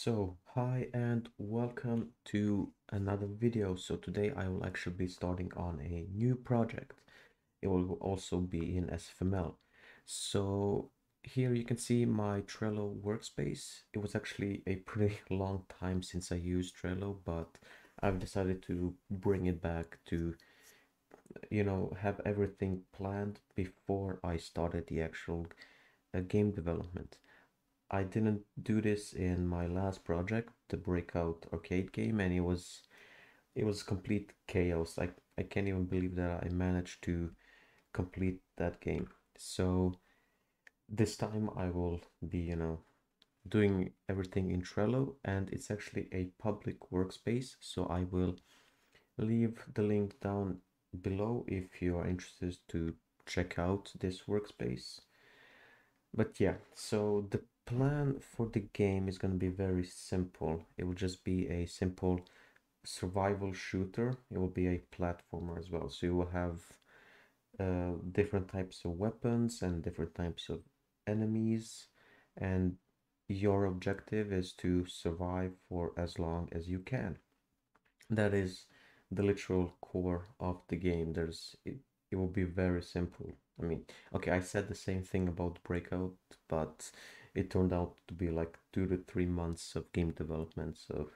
So, hi and welcome to another video. So today I will actually be starting on a new project. It will also be in SFML. So here you can see my Trello workspace. It was actually a pretty long time since I used Trello, but I've decided to bring it back to, you know, have everything planned before I started the actual uh, game development. I didn't do this in my last project, the Breakout arcade game, and it was it was complete chaos. I I can't even believe that I managed to complete that game. So this time I will be, you know, doing everything in Trello and it's actually a public workspace, so I will leave the link down below if you are interested to check out this workspace. But yeah, so the plan for the game is going to be very simple. It will just be a simple survival shooter. It will be a platformer as well. So you will have uh, different types of weapons and different types of enemies. And your objective is to survive for as long as you can. That is the literal core of the game. There's it, will be very simple. I mean, okay, I said the same thing about Breakout, but it turned out to be like two to three months of game development. So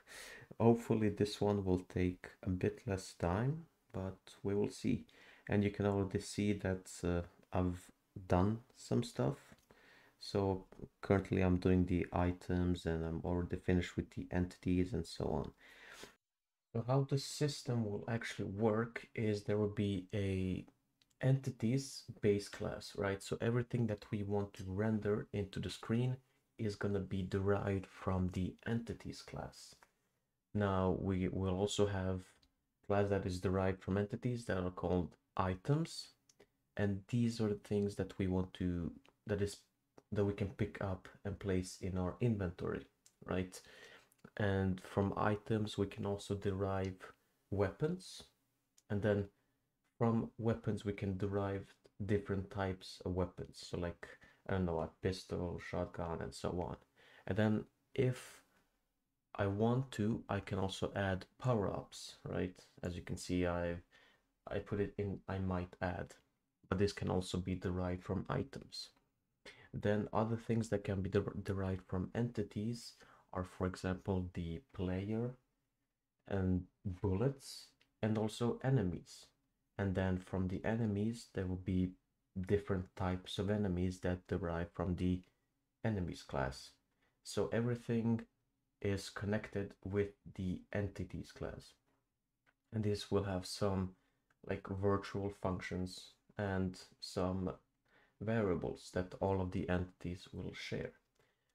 hopefully this one will take a bit less time, but we will see. And you can already see that uh, I've done some stuff. So currently I'm doing the items and I'm already finished with the entities and so on. So how the system will actually work is there will be a entities base class, right? So everything that we want to render into the screen is going to be derived from the entities class. Now we will also have class that is derived from entities that are called items. And these are the things that we want to, that is, that we can pick up and place in our inventory, right? And from items, we can also derive weapons. And then from weapons we can derive different types of weapons. So like i don't know a pistol shotgun and so on. And then if i want to i can also add power-ups right? As you can see i i put it in i might add but this can also be derived from items. Then other things that can be der derived from entities are for example the player and bullets and also enemies and then from the enemies there will be different types of enemies that derive from the enemies class. So everything is connected with the entities class. And this will have some like virtual functions and some variables that all of the entities will share.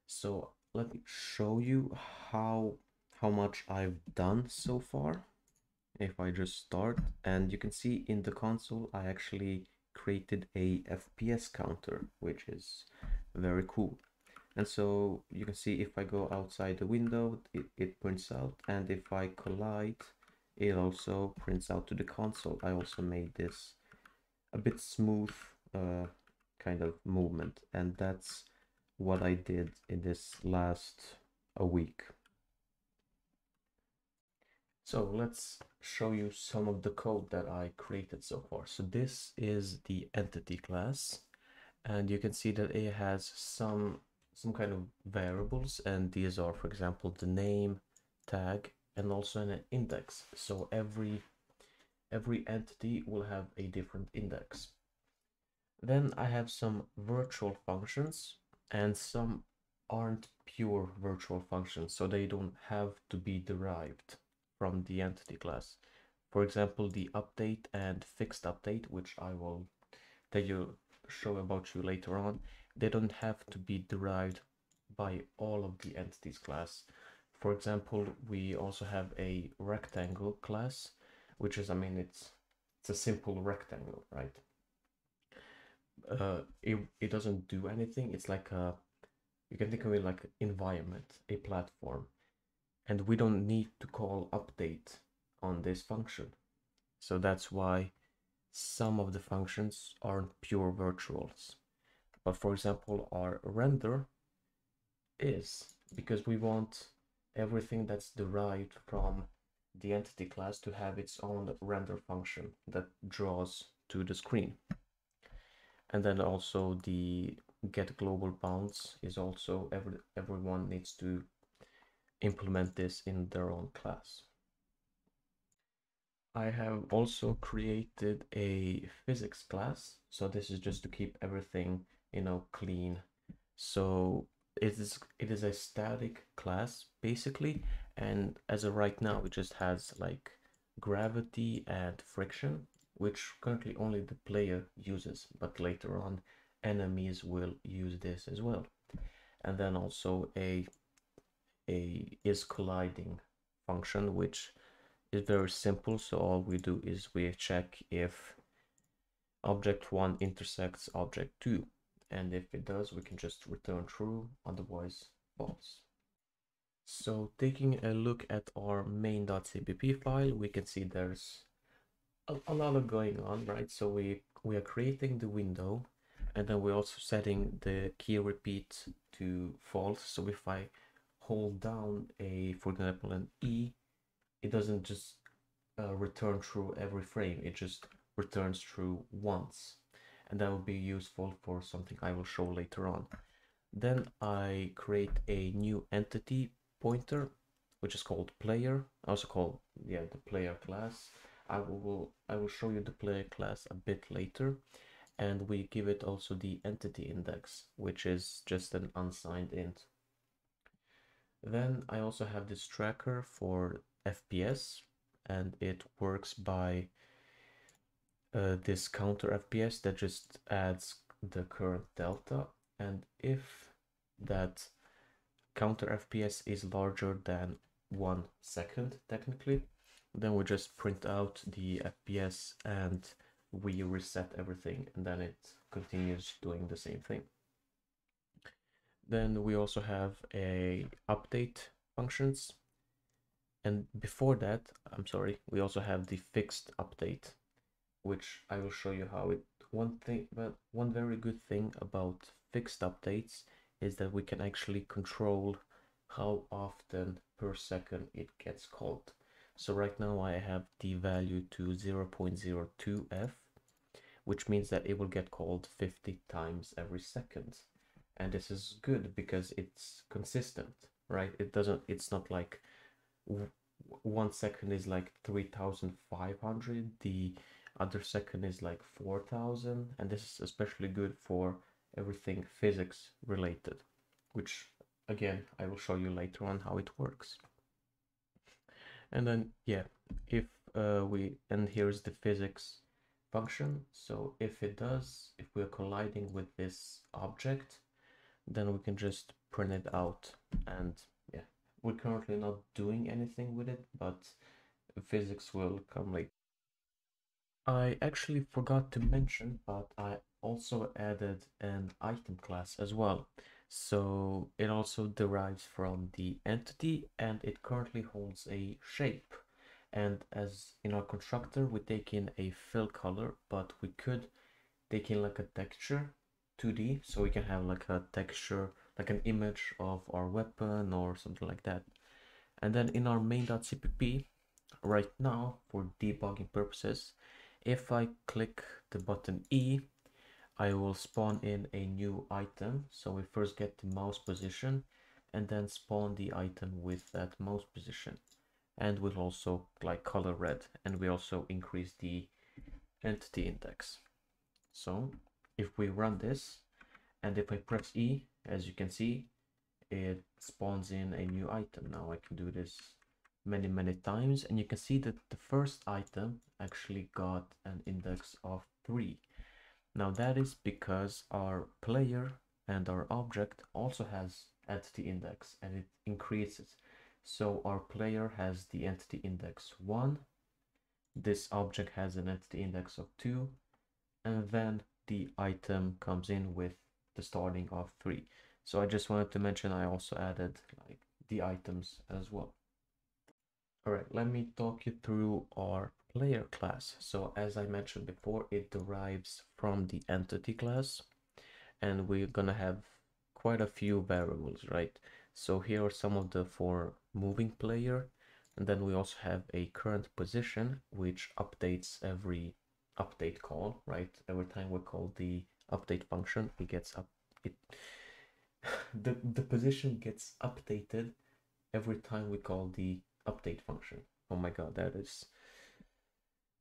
So let me show you how how much I've done so far if I just start. And you can see in the console I actually created a FPS counter which is very cool. And so you can see if I go outside the window it, it prints out. And if I collide it also prints out to the console. I also made this a bit smooth uh, kind of movement. And that's what I did in this last a week. So let's show you some of the code that I created so far. So this is the entity class and you can see that it has some some kind of variables and these are for example the name tag and also an index. So every every entity will have a different index. Then i have some virtual functions and some aren't pure virtual functions so they don't have to be derived from the entity class. For example, the update and fixed update, which I will tell you show about you later on, they don't have to be derived by all of the entities class. For example, we also have a rectangle class, which is, I mean, it's it's a simple rectangle, right? Uh, it, it doesn't do anything. It's like a, you can think of it like environment, a platform and we don't need to call update on this function. So that's why some of the functions aren't pure virtuals. But for example, our render is because we want everything that's derived from the entity class to have its own render function that draws to the screen. And then also the get global bounds is also every everyone needs to implement this in their own class. I have also created a physics class. So this is just to keep everything, you know, clean. So it is it is a static class basically and as of right now it just has like gravity and friction which currently only the player uses but later on enemies will use this as well and then also a a is colliding function which is very simple. So all we do is we check if object 1 intersects object 2 and if it does we can just return true otherwise false. So taking a look at our main.cpp file we can see there's a, a lot of going on right? So we we are creating the window and then we're also setting the key repeat to false. So if i hold down a for example an e it doesn't just uh, return through every frame it just returns through once and that will be useful for something I will show later on. Then I create a new entity pointer, which is called player, also called yeah the player class. I will I will show you the player class a bit later, and we give it also the entity index, which is just an unsigned int. Then I also have this tracker for FPS, and it works by uh, this counter FPS that just adds the current delta. And if that counter FPS is larger than one second technically then we just print out the FPS and we reset everything and then it continues doing the same thing then we also have a update functions. And before that i'm sorry we also have the fixed update which I will show you how it one thing but one very good thing about fixed updates is that we can actually control how often per second it gets called. So right now I have the value to 0.02f which means that it will get called 50 times every second and this is good because it's consistent right? It doesn't it's not like one second is like 3500 the other second is like 4000 and this is especially good for everything physics related which again I will show you later on how it works. And then yeah if uh, we and here's the physics function. So if it does if we're colliding with this object then we can just print it out and yeah we're currently not doing anything with it but physics will come later I actually forgot to mention, but I also added an item class as well. So it also derives from the entity and it currently holds a shape. And as in our constructor, we take in a fill color, but we could take in like a texture 2D, so we can have like a texture, like an image of our weapon or something like that. And then in our main.cpp, right now, for debugging purposes, if I click the button E, I will spawn in a new item. So we first get the mouse position and then spawn the item with that mouse position. And we'll also like color red and we also increase the entity index. So if we run this and if I press E, as you can see, it spawns in a new item. Now I can do this many many times and you can see that the first item actually got an index of 3 now that is because our player and our object also has entity index and it increases so our player has the entity index 1 this object has an entity index of 2 and then the item comes in with the starting of 3 so I just wanted to mention I also added like the items as well Alright, let me talk you through our player class. So as I mentioned before, it derives from the entity class and we're gonna have quite a few variables, right? so here are some of the for moving player and then we also have a current position which updates every update call right? Every time we call the update function it gets up it the the position gets updated every time we call the update function. Oh my god that is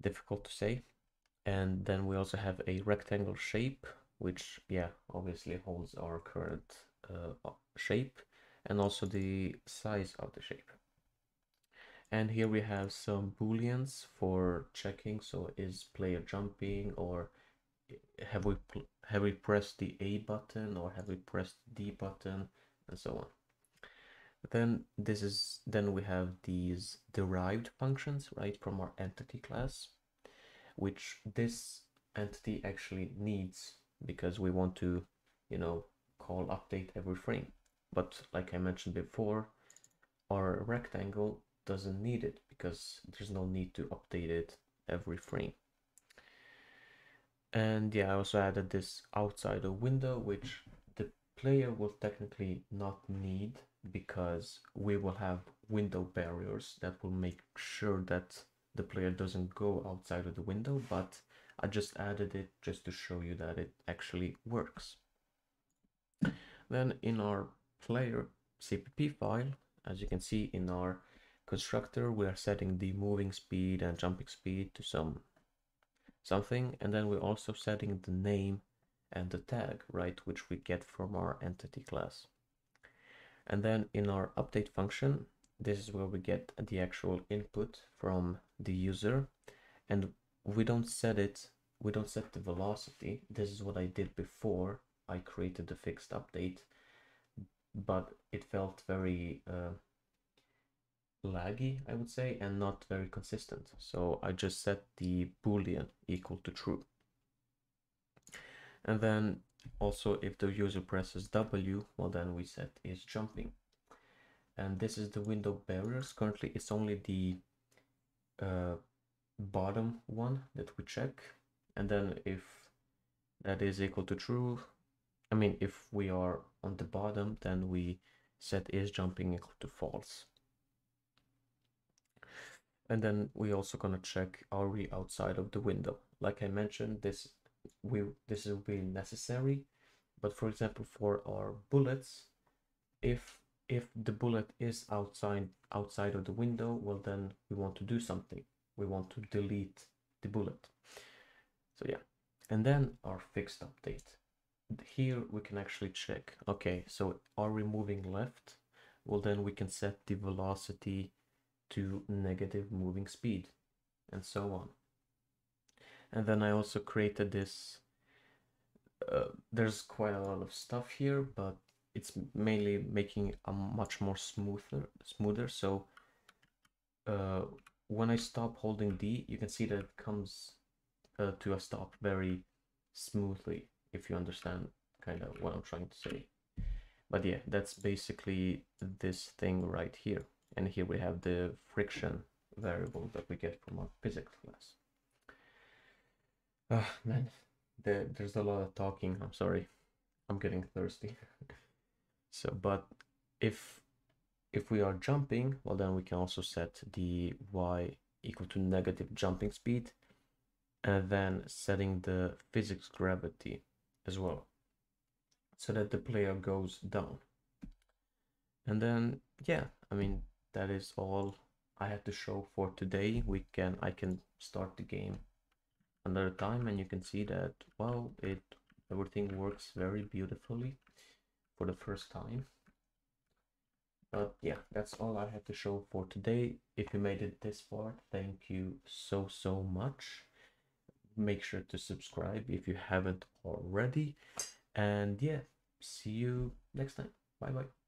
difficult to say. And then we also have a rectangle shape which yeah obviously holds our current uh, shape and also the size of the shape and here we have some booleans for checking. So is player jumping or have we have we pressed the a button or have we pressed the d button and so on. Then this is then we have these derived functions right from our entity class which this entity actually needs because we want to you know call update every frame. But like i mentioned before our rectangle doesn't need it because there's no need to update it every frame. And yeah i also added this outsider window which the player will technically not need because we will have window barriers that will make sure that the player doesn't go outside of the window but I just added it just to show you that it actually works. Then in our player cpp file as you can see in our constructor we are setting the moving speed and jumping speed to some something. And then we're also setting the name and the tag right which we get from our entity class. And then in our update function this is where we get the actual input from the user. And we don't set it we don't set the velocity. This is what i did before. I created the fixed update but it felt very uh, laggy i would say and not very consistent. So i just set the boolean equal to true. And then also if the user presses w well then we set is jumping. And this is the window barriers. Currently it's only the uh, bottom one that we check. And then if that is equal to true I mean if we are on the bottom then we set is jumping equal to false and then we also gonna check are we outside of the window? Like I mentioned this we this will be necessary. But for example for our bullets if if the bullet is outside outside of the window well then we want to do something. We want to delete the bullet. So yeah. And then our fixed update. Here we can actually check okay so are we moving left? Well then we can set the velocity to negative moving speed and so on. And then I also created this uh, there's quite a lot of stuff here but it's mainly making a much more smoother smoother. So uh, when I stop holding D you can see that it comes uh, to a stop very smoothly if you understand kind of what I'm trying to say. But yeah that's basically this thing right here and here we have the friction variable that we get from our physics class. Ah oh, man there, there's a lot of talking. I'm sorry. I'm getting thirsty. So, but if if we are jumping, well then we can also set the y equal to negative jumping speed and then setting the physics gravity as well so that the player goes down. And then, yeah, I mean, that is all I had to show for today. We can, I can start the game another time and you can see that, well, it, everything works very beautifully for the first time. But yeah, that's all I have to show for today. If you made it this far, thank you so, so much. Make sure to subscribe if you haven't already. And yeah, see you next time. Bye bye.